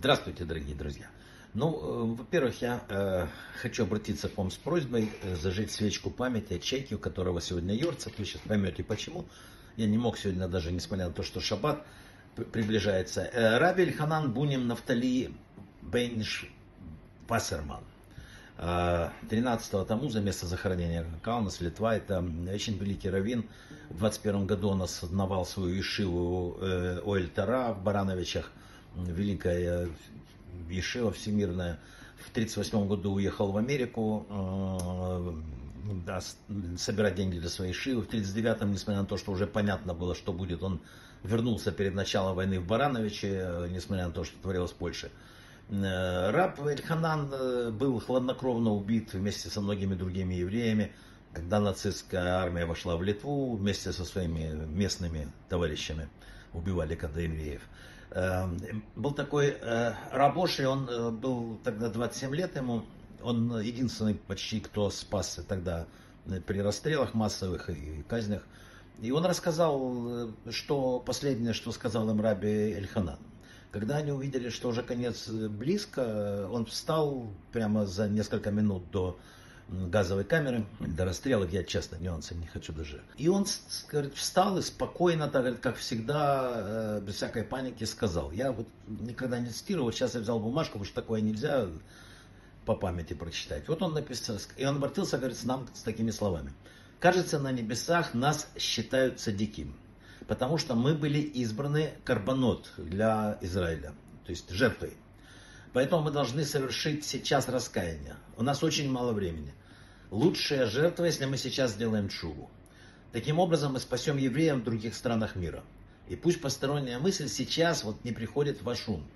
Здравствуйте, дорогие друзья. Ну, э, во-первых, я э, хочу обратиться к вам с просьбой э, зажечь свечку памяти о человеке, у которого сегодня Йорцев. Вы сейчас поймете почему. Я не мог сегодня даже, несмотря на то, что шаббат приближается. Э, Раби Ханан Буним Нафтали Бейниш Пассерман. 13-го Тамуза, место захоронения Каунас, Литва, это очень великий раввин. В 21 году он основал свою ишиву э, Оэль Тара в Барановичах, великая ешива всемирная. В 1938 году уехал в Америку, э, да, собирать деньги для своей шивы. В 1939-м, несмотря на то, что уже понятно было, что будет, он вернулся перед началом войны в Барановиче, э, несмотря на то, что творилось в Польше. Э, раб Эльханан э, был хладнокровно убит вместе со многими другими евреями, когда нацистская армия вошла в Литву вместе со своими местными товарищами, убивали когда евреев. Э, был такой рабочий, он был тогда 27 лет ему, он единственный почти, кто спасся тогда при расстрелах массовых и казнях. И он рассказал, что последнее, что сказал им раби Эльханан. Когда они увидели, что уже конец э, близко, он встал прямо за несколько минут до газовой камеры, до расстрела, я честно нюансы не хочу даже. И он говорит, встал и спокойно, так, как всегда, э, без всякой паники сказал. Я вот никогда не цитировал, сейчас я взял бумажку, потому что такое нельзя по памяти прочитать. Вот он написал, и он обратился, говорит, с нам с такими словами. Кажется, на небесах нас считают садиким потому что мы были избраны карбонот для Израиля, то есть жертвой. Поэтому мы должны совершить сейчас раскаяние. У нас очень мало времени. Лучшая жертва, если мы сейчас сделаем чуву. Таким образом мы спасем евреев в других странах мира. И пусть посторонняя мысль сейчас вот не приходит в ваш ум.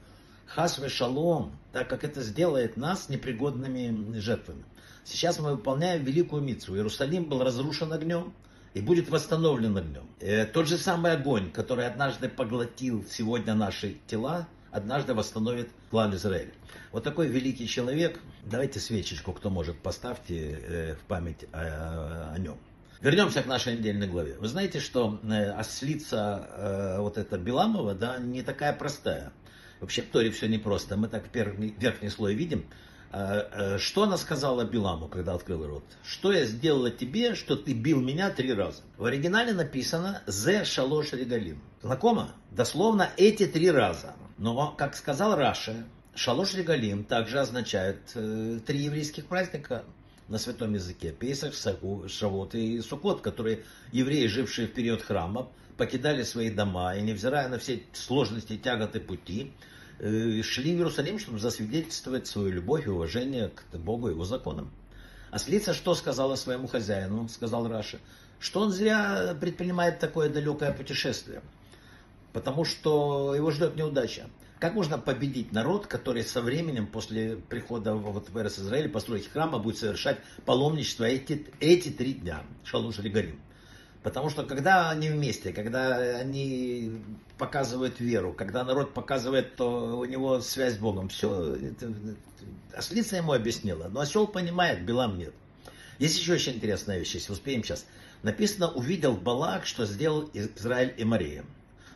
Хас шалом, так как это сделает нас непригодными жертвами. Сейчас мы выполняем великую митцу. Иерусалим был разрушен огнем, и будет восстановлен огнем. Э, тот же самый огонь, который однажды поглотил сегодня наши тела, однажды восстановит план Израиля. Вот такой великий человек. Давайте свечечку, кто может, поставьте э, в память о, нем. Вернемся к нашей недельной главе. Вы знаете, что э, ослица э, вот эта Беламова, да, не такая простая. Вообще в Торе все непросто. Мы так верхний, верхний слой видим, а, что она сказала Биламу, когда открыл рот? Что я сделала тебе, что ты бил меня три раза? В оригинале написано «Зе шалош регалим». Знакомо? Дословно эти три раза. Но, как сказал Раша, шалош регалим также означает э, три еврейских праздника на святом языке. Песах, Шавот и Сукот, которые евреи, жившие в период храма, покидали свои дома и, невзирая на все сложности, тяготы пути, Э, шли в Иерусалим, чтобы засвидетельствовать свою любовь и уважение к Богу и его законам. А слица что сказала своему хозяину, сказал Раша, что он зря предпринимает такое далекое путешествие, потому что его ждет неудача. Как можно победить народ, который со временем, после прихода вот в Эрес Израиль, построить храма, будет совершать паломничество эти, эти три дня, Шалуш Регарим. Потому что когда они вместе, когда они показывают веру, когда народ показывает, то у него связь с Богом, все, это, ослица ему объяснила, но осел понимает, Белам нет. Есть еще очень интересная вещь, если успеем сейчас. Написано, увидел Балак, что сделал Израиль и Мария.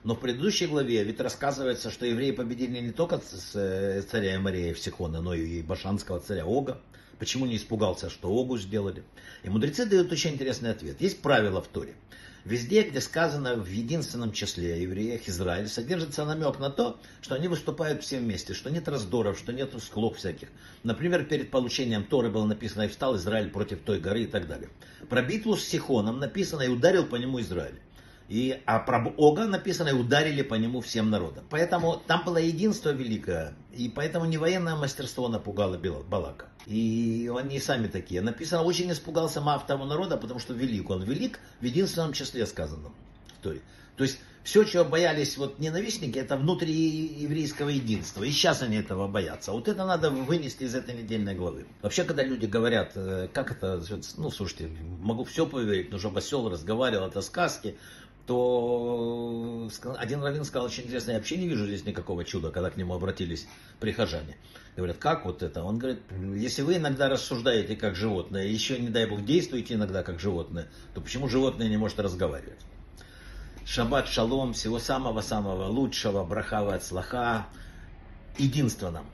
Но в предыдущей главе ведь рассказывается, что евреи победили не только э, царя Мария Всехона, но и башанского царя Ога. Почему не испугался, что Огу сделали? И мудрецы дают очень интересный ответ. Есть правило в Торе. Везде, где сказано в единственном числе о евреях Израиль, содержится намек на то, что они выступают все вместе, что нет раздоров, что нет склок всяких. Например, перед получением Торы было написано «И встал Израиль против той горы» и так далее. Про битву с Сихоном написано «И ударил по нему Израиль». И, а про Ога написано, и ударили по нему всем народом. Поэтому там было единство великое, и поэтому не военное мастерство напугало Балака. И они сами такие. Написано, очень испугался Мав того народа, потому что велик. Он велик в единственном числе сказанном. То есть все, чего боялись вот ненавистники, это внутри еврейского единства. И сейчас они этого боятся. Вот это надо вынести из этой недельной главы. Вообще, когда люди говорят, э, как это, ну, слушайте, могу все поверить, но чтобы осел разговаривал, это сказки то один раввин сказал очень интересно, я вообще не вижу здесь никакого чуда, когда к нему обратились прихожане. Говорят, как вот это? Он говорит, если вы иногда рассуждаете как животное, еще, не дай бог, действуете иногда как животное, то почему животное не может разговаривать? Шаббат шалом, всего самого-самого лучшего, брахава от слаха. единственном.